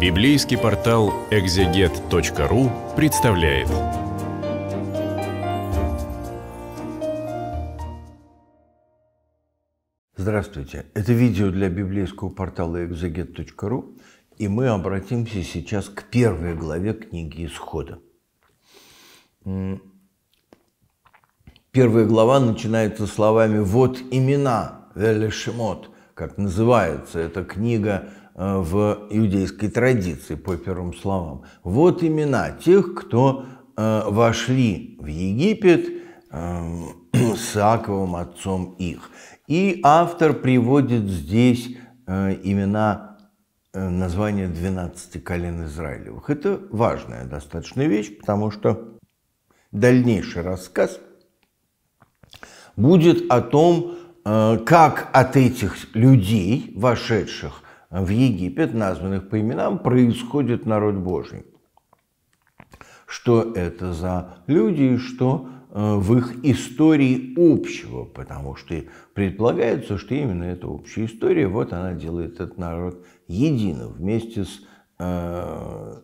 Библейский портал экзегет.ру представляет. Здравствуйте. Это видео для библейского портала экзегет.ру, и мы обратимся сейчас к первой главе книги Исхода. Первая глава начинается словами «Вот имена Велешемот», как называется эта книга в иудейской традиции по первым словам. Вот имена тех, кто э, вошли в Египет э, с Иаковым, отцом их. И автор приводит здесь имена, названия 12 колен Израилевых. Это важная достаточно вещь, потому что дальнейший рассказ будет о том, Э, как от этих людей, вошедших в Египет, названных по именам, происходит народ Божий. Что это за люди и что э, в их истории общего, потому что предполагается, что именно эта общая история, вот она делает этот народ единым, вместе с э,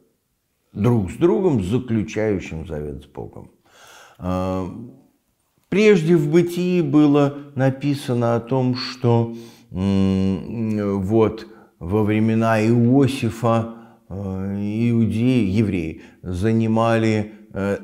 друг с другом, заключающим завет с Богом. Э, Прежде в бытии было написано о том, что вот во времена Иосифа э, иудеи, евреи занимали э,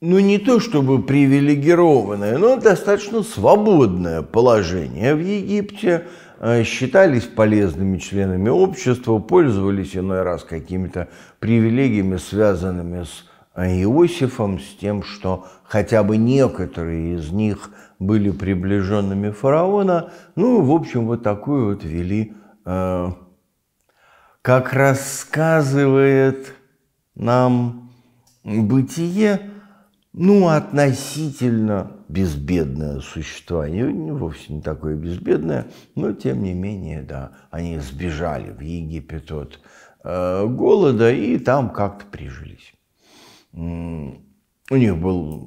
ну не то чтобы привилегированное, но достаточно свободное положение в Египте, э, считались полезными членами общества, пользовались иной раз какими-то привилегиями, связанными с Иосифом, с тем, что хотя бы некоторые из них были приближенными фараона. Ну, в общем, вот такую вот вели, как рассказывает нам бытие, ну, относительно безбедное существование, не вовсе не такое безбедное, но тем не менее, да, они сбежали в Египет от э, голода и там как-то прижились. У них был,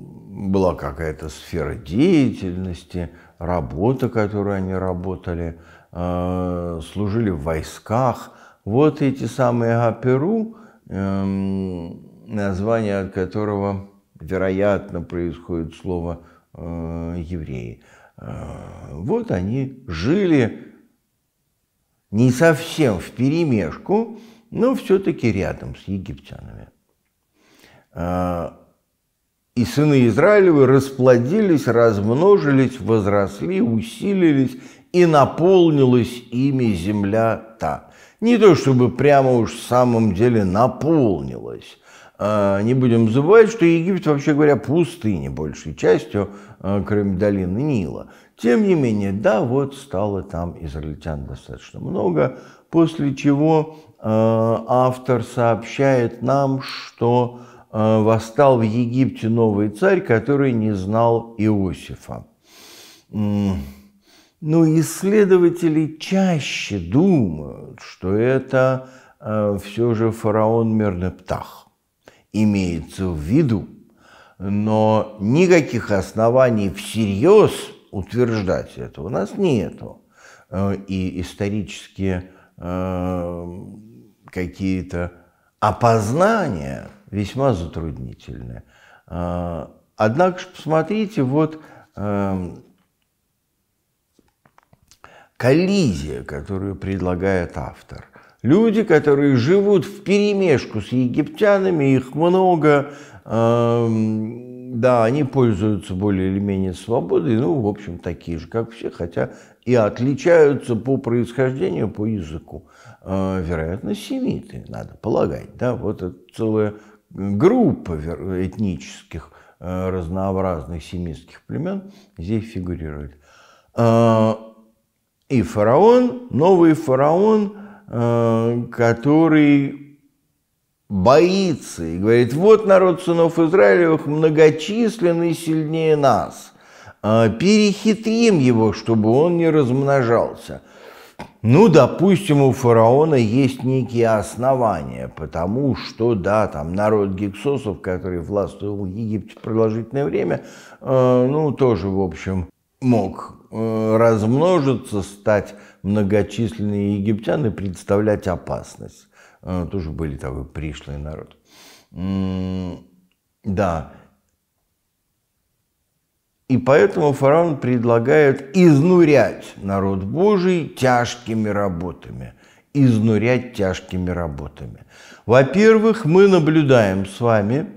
была какая-то сфера деятельности, работа, которую они работали, э, служили в войсках. Вот эти самые Аперу, эм, название от которого, вероятно, происходит слово э, евреи. Э, вот они жили не совсем в перемешку, но все-таки рядом с египтянами. И сыны Израилевы расплодились, размножились, возросли, усилились, и наполнилась ими земля та. Не то чтобы прямо уж в самом деле наполнилась. А, не будем забывать, что Египет, вообще говоря, пустыня большей частью, а, кроме долины Нила. Тем не менее, да, вот стало там израильтян достаточно много, после чего автор сообщает нам, что восстал в Египте новый царь, который не знал Иосифа. Ну, исследователи чаще думают, что это э, все же фараон Мернептах имеется в виду, но никаких оснований всерьез утверждать это у нас нету. Э, и исторические какие-то опознания – весьма затруднительное. А, однако же посмотрите, вот эм, коллизия, которую предлагает автор. Люди, которые живут в перемешку с египтянами, их много, эм, да, они пользуются более или менее свободой, ну, в общем, такие же, как все, хотя и отличаются по происхождению, по языку. Э, вероятно, семиты, надо полагать, да, вот это целая группа этнических э, разнообразных семитских племен здесь фигурирует. Э, и фараон, новый фараон, э, который боится и говорит, вот народ сынов Израилевых многочисленный сильнее нас, перехитрим его, чтобы он не размножался – ну, допустим, у фараона есть некие основания, потому что, да, там народ гексосов, который властвовал в Египте продолжительное время, э, ну, тоже, в общем, мог э, размножиться, стать многочисленные египтяне представлять опасность. Э, тоже были такой пришлый народ. Да. И поэтому фараон предлагает изнурять народ Божий тяжкими работами. Изнурять тяжкими работами. Во-первых, мы наблюдаем с вами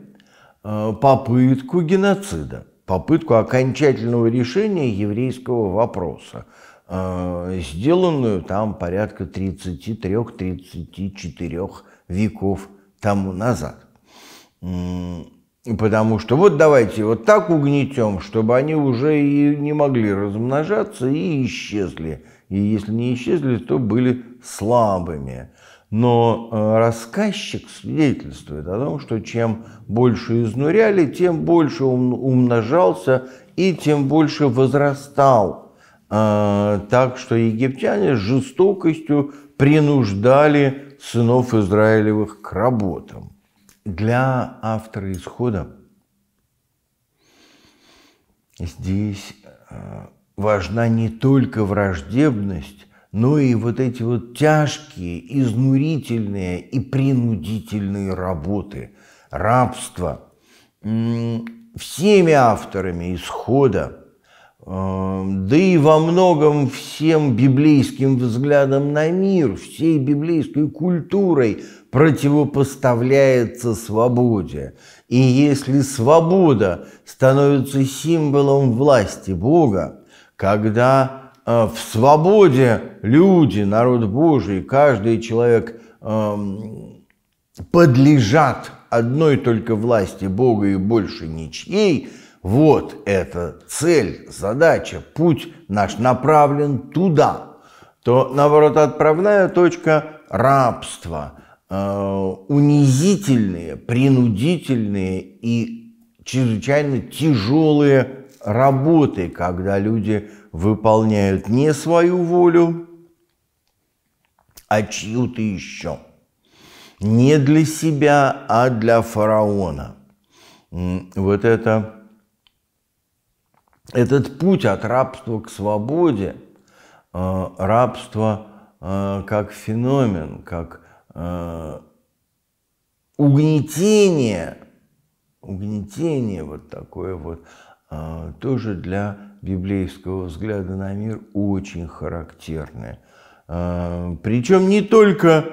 э, попытку геноцида, попытку окончательного решения еврейского вопроса, э, сделанную там порядка 33-34 веков тому назад. Потому что вот давайте вот так угнетем, чтобы они уже и не могли размножаться и исчезли. И если не исчезли, то были слабыми. Но э, рассказчик свидетельствует о том, что чем больше изнуряли, тем больше умножался и тем больше возрастал. Э, так что египтяне с жестокостью принуждали сынов Израилевых к работам для автора исхода здесь э, важна не только враждебность, но и вот эти вот тяжкие, изнурительные и принудительные работы, рабство. Всеми авторами исхода Эм, да и во многом всем библейским взглядом на мир, всей библейской культурой противопоставляется свободе. И если свобода становится символом власти Бога, когда в свободе люди, народ Божий, каждый человек эм, подлежат одной только власти Бога и больше ничьей – вот эта цель, задача, путь наш направлен туда, то, наоборот, отправная точка – рабства, э, унизительные, принудительные и чрезвычайно тяжелые работы, когда люди выполняют не свою волю, а чью-то еще. Не для себя, а для фараона. Вот это этот путь от рабства к свободе, э, рабство э, как феномен, как э, угнетение, угнетение вот такое вот, тоже для библейского взгляда на мир очень характерное. Причем не только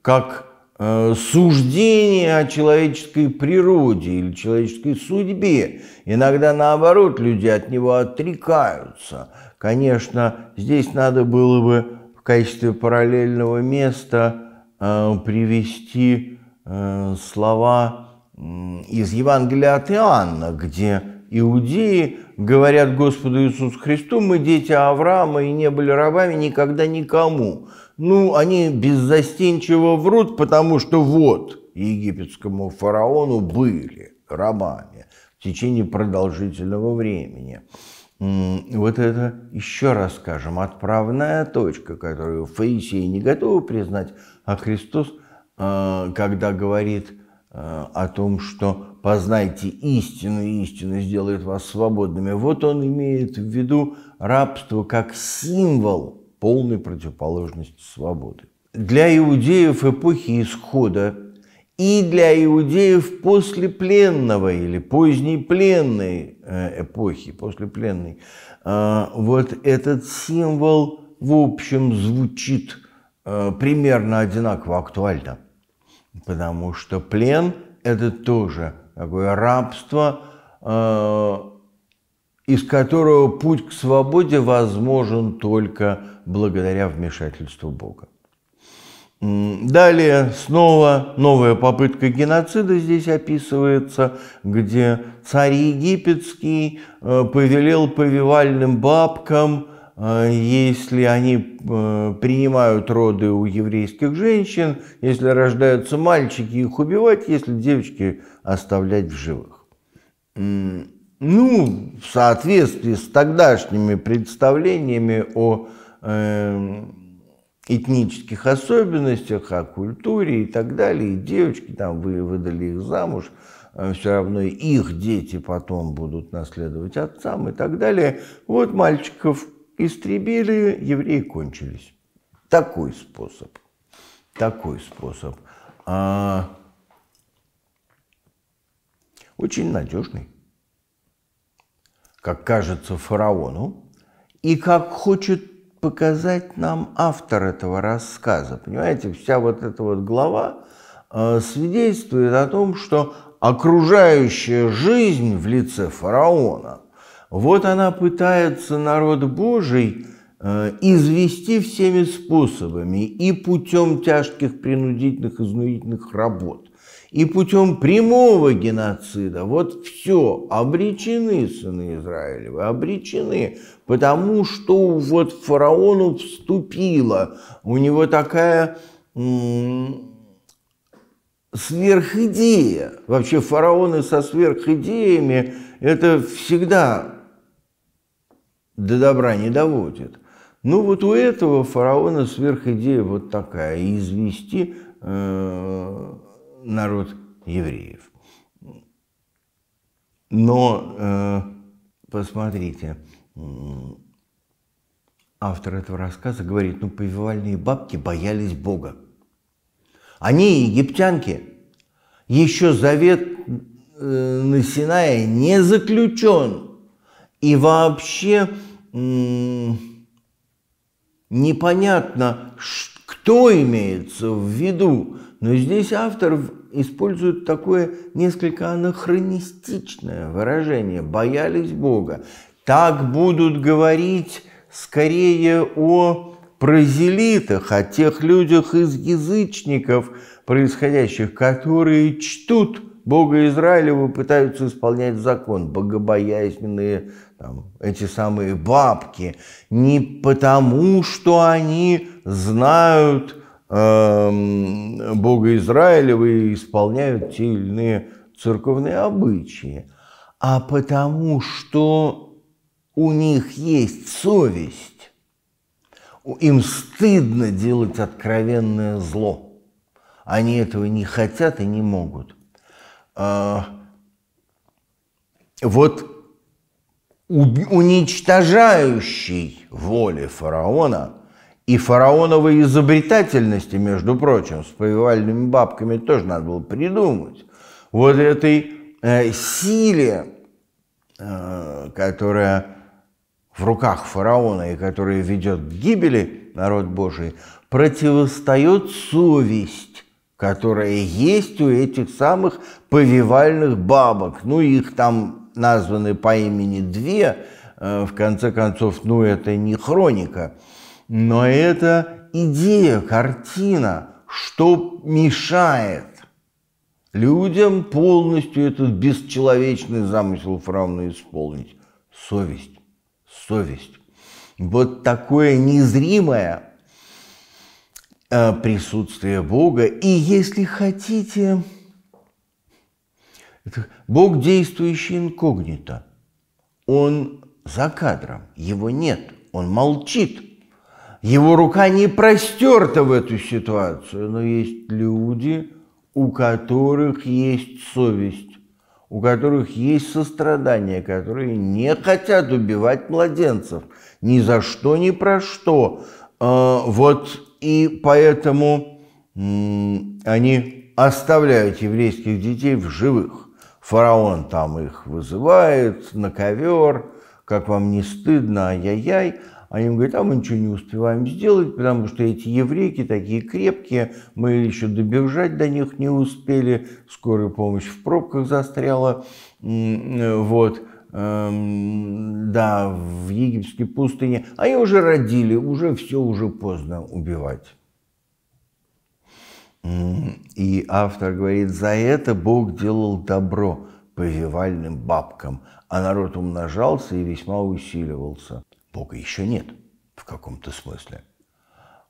как Э, суждение о человеческой природе или человеческой судьбе. Иногда наоборот люди от него отрекаются. Конечно, здесь надо было бы в качестве параллельного места э, привести слова из Евангелия от Иоанна, где иудеи говорят Господу Иисусу Христу, мы дети Авраама и не были рабами никогда никому. Ну, они беззастенчиво врут, потому что вот египетскому фараону были рабами в течение продолжительного времени. Вот это, еще раз скажем, отправная точка, которую фарисеи не готовы признать, а Христос, а, когда говорит о том, что познайте истину, и истина сделает вас свободными, вот он имеет в виду рабство как символ полной противоположности свободы. Для иудеев эпохи исхода и для иудеев послепленного или поздней пленной э, эпохи, послепленной, э, вот этот символ в общем звучит э, примерно одинаково актуально, потому что плен – это тоже такое рабство, из которого путь к свободе возможен только благодаря вмешательству Бога. Далее снова новая попытка геноцида здесь описывается, где царь египетский э, повелел повивальным бабкам, э, если они э, принимают роды у еврейских женщин, если рождаются мальчики, их убивать, если девочки оставлять в живых. Ну, в соответствии с тогдашними представлениями о э, этнических особенностях, о культуре и так далее, девочки там вы выдали их замуж, э, все равно их дети потом будут наследовать отцам и так далее. Вот мальчиков истребили, евреи кончились. такой способ. Такой способ. А, очень надежный, как кажется фараону, и как хочет показать нам автор этого рассказа. Понимаете, вся вот эта вот глава э, свидетельствует о том, что окружающая жизнь в лице фараона, вот она пытается народ Божий э, извести всеми способами и путем тяжких принудительных изнурительных работ, и путем прямого геноцида. Вот все, обречены сыны Израилевы, обречены, потому что вот фараону вступила, у него такая сверхидея. Вообще фараоны со сверхидеями это всегда до добра не доводит. Ну вот у этого фараона сверхидея вот такая, извести э, народ евреев. Но э, посмотрите, автор этого рассказа говорит, ну повивальные бабки боялись Бога. Они, египтянки, еще завет э, на Синае не заключен. И вообще непонятно, кто имеется в виду. Но здесь автор использует такое несколько анахронистичное выражение «боялись Бога». Так будут говорить скорее о прозелитах, о тех людях из язычников, происходящих, которые чтут Бога Израилева, пытаются исполнять закон, богобоязненные там, эти самые бабки, не потому, что они знают э, Бога Израилева и исполняют те или иные церковные обычаи, а потому, что у них есть совесть им стыдно делать откровенное зло. Они этого не хотят и не могут. А, вот уничтожающей воли фараона и фараоновой изобретательности, между прочим, с повивальными бабками тоже надо было придумать. Вот этой э, силе, э, которая в руках фараона и который ведет к гибели народ Божий, противостает совесть, которая есть у этих самых повивальных бабок. Ну, их там названы по имени две, э, в конце концов, ну, это не хроника, но это идея, картина, что мешает людям полностью этот бесчеловечный замысел фараона исполнить. Совесть совесть. Вот такое незримое присутствие Бога. И если хотите, Бог действующий инкогнито. Он за кадром, его нет, он молчит. Его рука не простерта в эту ситуацию, но есть люди, у которых есть совесть у которых есть сострадание, которые не хотят убивать младенцев ни за что, ни про что. А, вот и поэтому они оставляют еврейских детей в живых. Фараон там их вызывает на ковер, как вам не стыдно, ай-яй-яй. Они ему говорят, а мы ничего не успеваем сделать, потому что эти еврейки такие крепкие, мы еще добежать до них не успели, скорая помощь в пробках застряла, вот, эм, да, в египетской пустыне. Они уже родили, уже все, уже поздно убивать. И автор говорит, за это Бог делал добро повивальным бабкам, а народ умножался и весьма усиливался. Бога еще нет в каком-то смысле.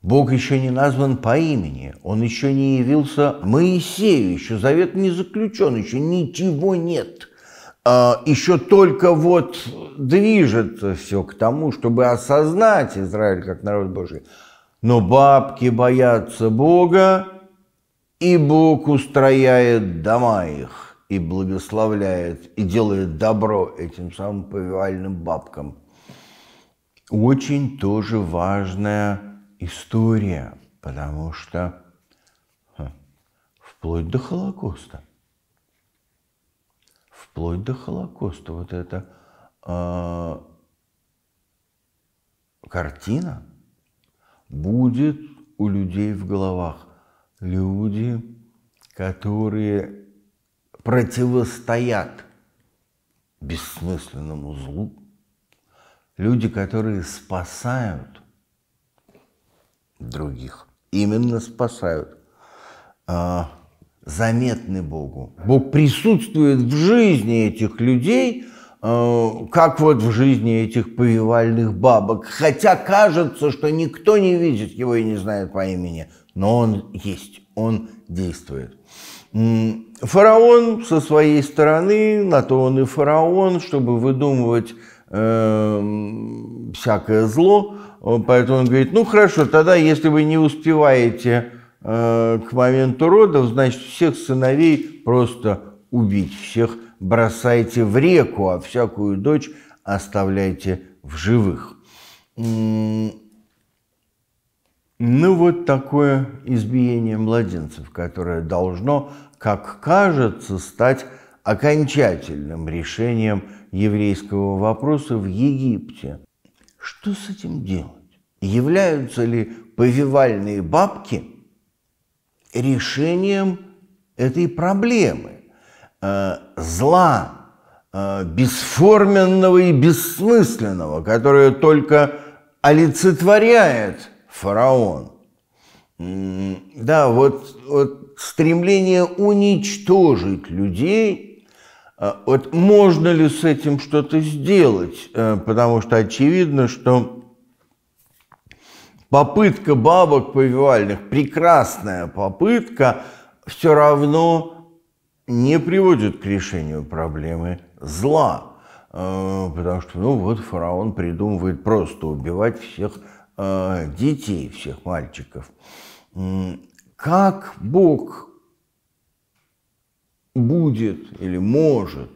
Бог еще не назван по имени, Он еще не явился Моисею, еще завет не заключен, еще ничего нет. А, еще только вот движется все к тому, чтобы осознать Израиль как народ Божий. Но бабки боятся Бога, и Бог устрояет дома их, и благословляет, и делает добро этим самым повивальным бабкам – очень тоже важная история, потому что ха, вплоть до Холокоста, вплоть до Холокоста. Вот эта э, картина будет у людей в головах. Люди, которые противостоят бессмысленному злу, люди, которые спасают других, именно спасают, а, заметны Богу. Бог присутствует в жизни этих людей, а, как вот в жизни этих повивальных бабок. Хотя кажется, что никто не видит его и не знает по имени, но он есть, он действует. Фараон со своей стороны, на то он и фараон, чтобы выдумывать э, всякое зло, поэтому он говорит, ну хорошо, тогда если вы не успеваете э, к моменту родов, значит всех сыновей просто убить, всех бросайте в реку, а всякую дочь оставляйте в живых. Ну вот такое избиение младенцев, которое должно, как кажется, стать окончательным решением еврейского вопроса в Египте. Что с этим делать? Являются ли повивальные бабки решением этой проблемы? Э, зла, э, бесформенного и бессмысленного, которое только олицетворяет фараон. Да, вот, вот стремление уничтожить людей, а, вот можно ли с этим что-то сделать? Э, потому что очевидно, что попытка бабок повивальных, прекрасная попытка, все равно не приводит к решению проблемы зла. Э, потому что, ну вот, фараон придумывает просто убивать всех Э, детей, всех мальчиков. Как Бог будет или может,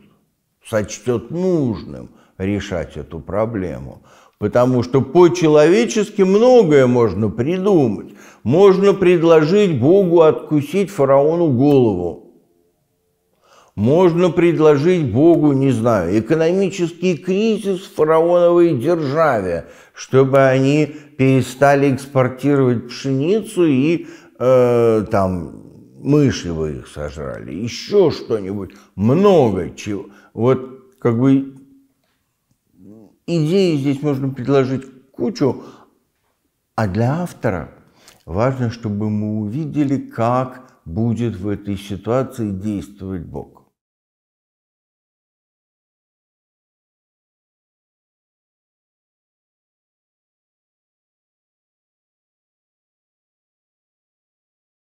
сочтет нужным решать эту проблему. Потому что по-человечески многое можно придумать. Можно предложить Богу откусить фараону голову. Можно предложить Богу, не знаю, экономический кризис в фараоновой державе, чтобы они перестали экспортировать пшеницу и э, там мыши вы их сожрали, еще что-нибудь, много чего. Вот как бы идеи здесь можно предложить кучу, а для автора важно, чтобы мы увидели, как будет в этой ситуации действовать Бог.